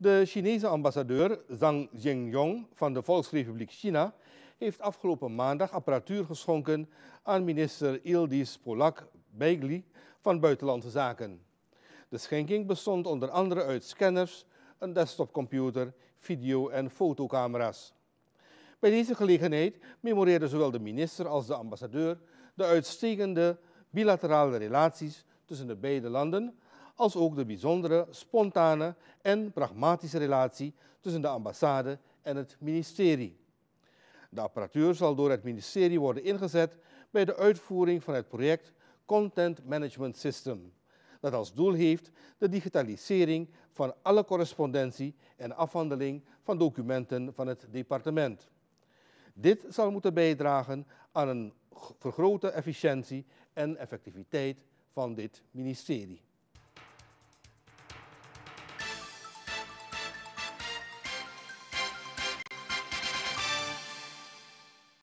De Chinese ambassadeur Zhang Jingyong van de Volksrepubliek China heeft afgelopen maandag apparatuur geschonken aan minister Ildis Polak-Beigli van Buitenlandse Zaken. De schenking bestond onder andere uit scanners, een desktopcomputer, video- en fotocamera's. Bij deze gelegenheid memoreerden zowel de minister als de ambassadeur de uitstekende bilaterale relaties tussen de beide landen, als ook de bijzondere, spontane en pragmatische relatie tussen de ambassade en het ministerie. De apparatuur zal door het ministerie worden ingezet bij de uitvoering van het project Content Management System, dat als doel heeft de digitalisering van alle correspondentie en afhandeling van documenten van het departement. Dit zal moeten bijdragen aan een vergrote efficiëntie en effectiviteit van dit ministerie.